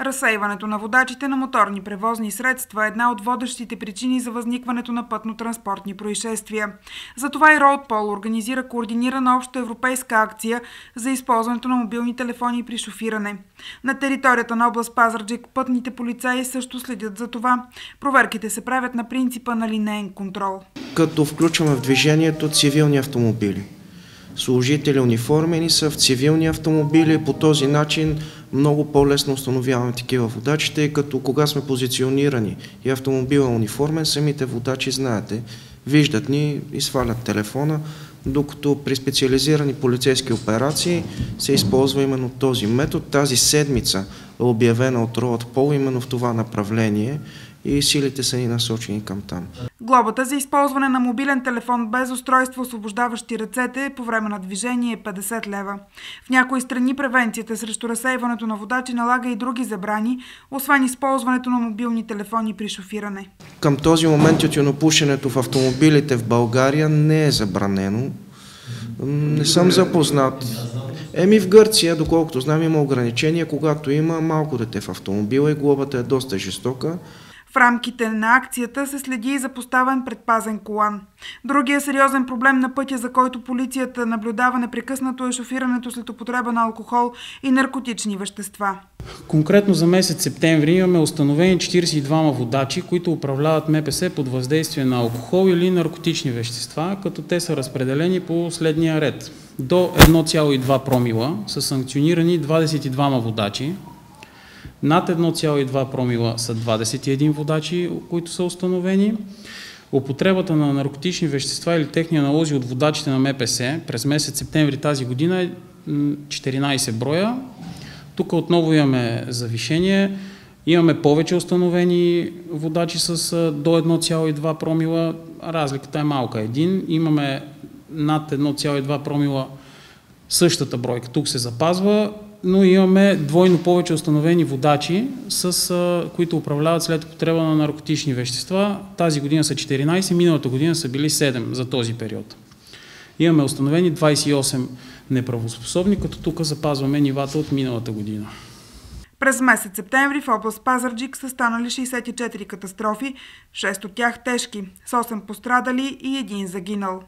Разсейването на водачите на моторни превозни средства е една от водещите причини за възникването на пътно-транспортни происшествия. Затова и Роудпол организира координирана обща европейска акция за използването на мобилни телефони при шофиране. На територията на област Пазарджик пътните полицаи също следят за това. Проверките се правят на принципа на линейен контрол. Като включваме в движението цивилни автомобили служители униформени са в цивилни автомобили. По този начин много по-лесно установяваме такива водачи, тъй като кога сме позиционирани и автомобил е униформен, самите водачи знаете, виждат ни и свалят телефона, докато при специализирани полицейски операции се използва именно този метод. Тази седмица е обявена от Роад Пол именно в това направление и силите са ни насочени към там. Глобата за използване на мобилен телефон без устройство, освобождаващи ръцете по време на движение е 50 лева. В някои страни превенцията срещу разсейването на водачи налага и други забрани, освен използването на мобилни телефони при шофиране. Към този момент тютюнопушенето в автомобилите в България не е забранено. Не съм запознат. Еми в Гърция, доколкото знам, има ограничения, когато има малко дете в автомобила и глобата е доста жестока. В рамките на акцията се следи и за поставен предпазен колан. Другия сериозен проблем на пътя, за който полицията наблюдава непрекъснато е шофирането след употреба на алкохол и наркотични вещества. Конкретно за месец септември имаме установени 42 водачи, които управляват МПС под въздействие на алкохол или наркотични вещества, като те са разпределени по следния ред. До 1,2 промила са санкционирани 22 водачи, над 1,2 промила са 21 водачи, които са установени. Употребата на наркотични вещества или техни аналози от водачите на МПС през месец септември тази година е 14 броя. Тук отново имаме завишение. Имаме повече установени водачи с до 1,2 промила. Разликата е малка. Един. Имаме над 1,2 промила същата бройка. Тук се запазва но имаме двойно повече установени водачи, с, които управляват след употреба на наркотични вещества. Тази година са 14, миналата година са били 7 за този период. Имаме установени 28 неправоспособни, като тук запазваме нивата от миналата година. През месец септември в област Пазарджик са станали 64 катастрофи, 6 от тях тежки, с 8 пострадали и един загинал.